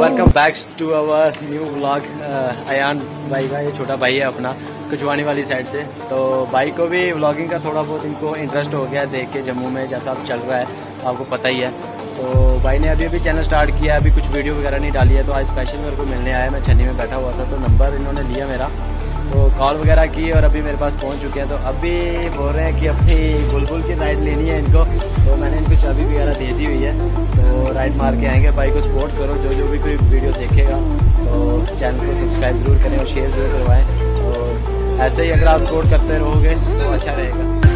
Welcome back to our new vlog Ayaan भाई का ये छोटा भाई है अपना कुचवानी वाली साइड से। तो भाई को भी व्लॉगिंग का थोड़ा बहुत इनको इंटरेस्ट हो गया देख के, जम्मू में जैसा अब चल रहा है, आपको पता ही है। तो भाई ने अभी अभी चैनल स्टार्ट किया है, अभी कुछ वीडियो वगैरह नहीं डाली है तो आज स्पेशल मेरे को मिलने आया मैं छन्नी में बैठा हुआ था तो नंबर इन्होंने लिया मेरा। तो कॉल वगैरह की और अभी मेरे पास पहुँच चुके हैं। तो अभी बोल रहे हैं कि अपनी बुलबुल की राइड लेनी है इनको। तो मैंने इनको चाबी वगैरह दे दी हुई है। तो राइड मार के आएँगे। भाई को सपोर्ट करो। जो जो भी कोई वीडियो देखेगा तो चैनल को सब्सक्राइब ज़रूर करें और शेयर ज़रूर करवाएँ। और ऐसे ही अगर आप सपोर्ट करते रहोगे तो अच्छा रहेगा।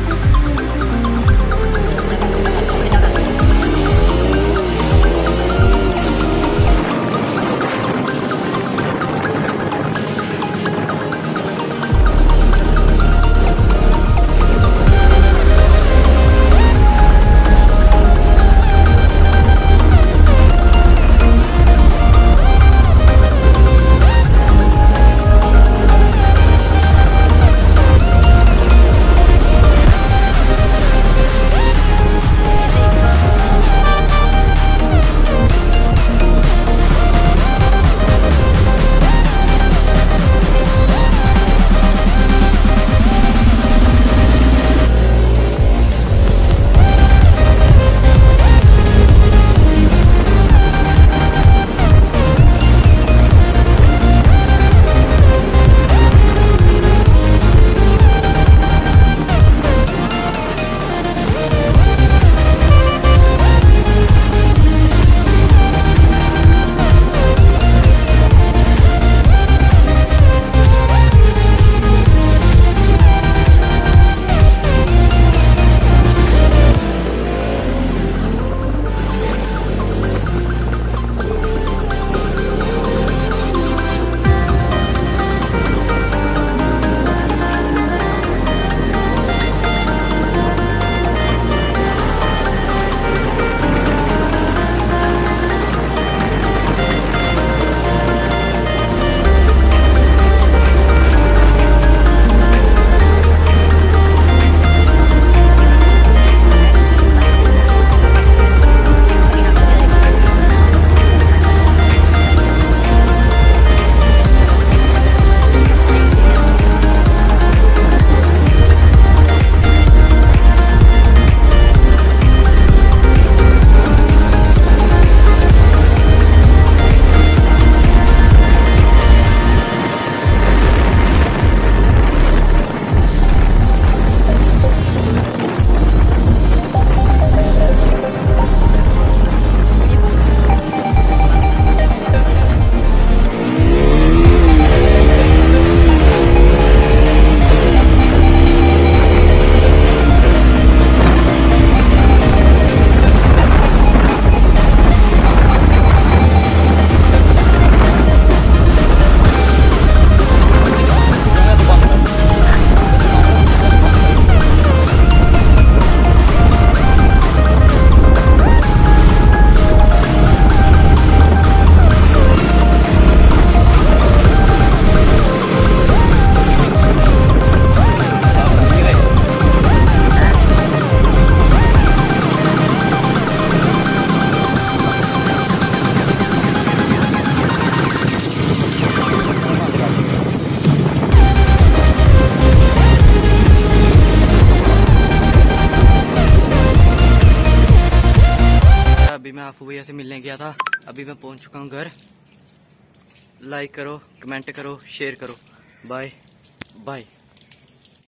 भैया से मिलने गया था। अभी मैं पहुँच चुका हूँ घर। लाइक करो कमेंट करो शेयर करो। Bye bye